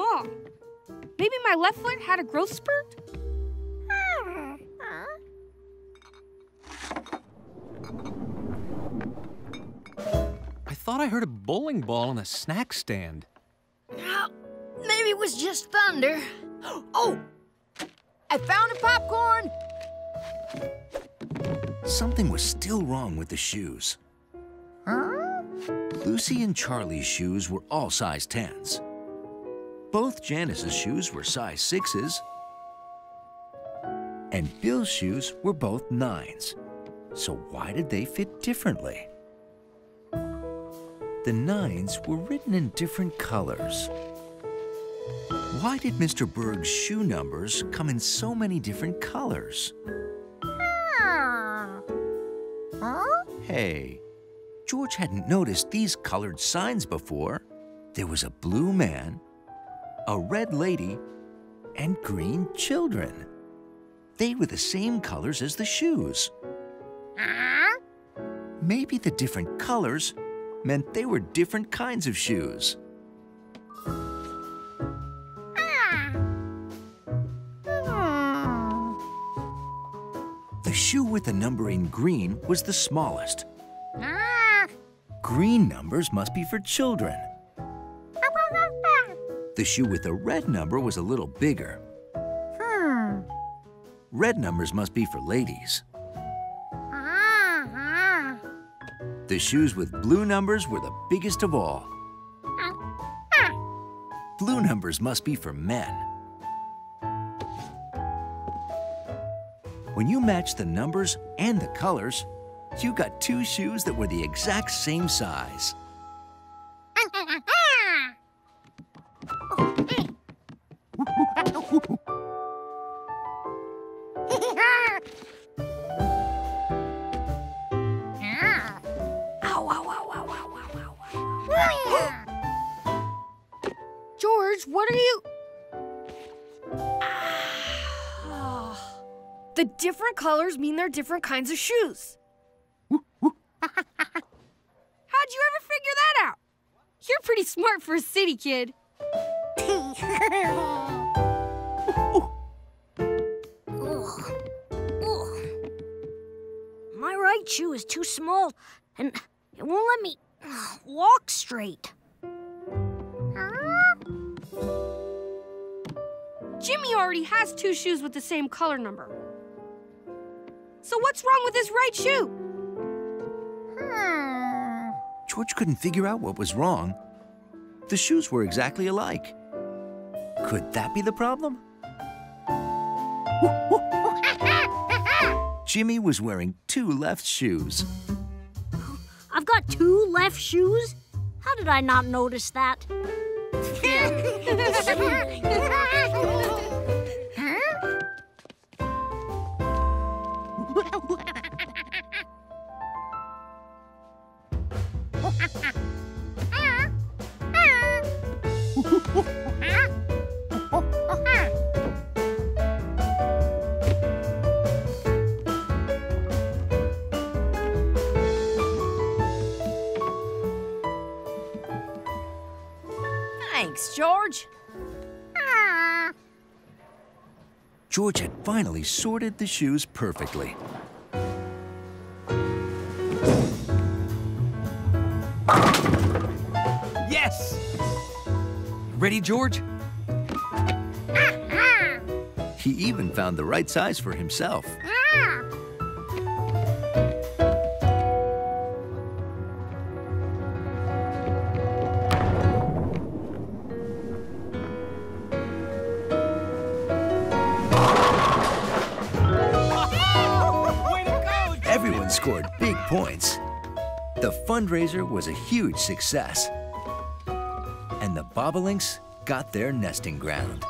small. Maybe my left foot had a growth spurt? I thought I heard a bowling ball on the snack stand. Maybe it was just thunder. Oh! I found a popcorn! Something was still wrong with the shoes. Huh? Lucy and Charlie's shoes were all size 10s. Both Janice's shoes were size 6s. And Bill's shoes were both 9s. So why did they fit differently? The 9s were written in different colors. Why did Mr. Berg's shoe numbers come in so many different colors? Hey, George hadn't noticed these colored signs before. There was a blue man, a red lady, and green children. They were the same colors as the shoes. Maybe the different colors meant they were different kinds of shoes. The shoe with the number in green was the smallest. Green numbers must be for children. The shoe with the red number was a little bigger. Hmm. Red numbers must be for ladies. The shoes with blue numbers were the biggest of all. Blue numbers must be for men. When you matched the numbers and the colors, you got two shoes that were the exact same size. George, what are you. Ah. the different colors mean they're different kinds of shoes. How'd you ever figure that out? You're pretty smart for a city kid. My right shoe is too small, and it won't let me walk straight. Jimmy already has two shoes with the same color number. So what's wrong with his right shoe? Hmm. George couldn't figure out what was wrong. The shoes were exactly alike. Could that be the problem? Jimmy was wearing two left shoes. I've got two left shoes? How did I not notice that? Thanks, George. George had finally sorted the shoes perfectly. Yes! Ready, George? Uh-huh. He even found the right size for himself. Ah. Everyone scored big points. The fundraiser was a huge success. And the Bobolinks got their nesting ground.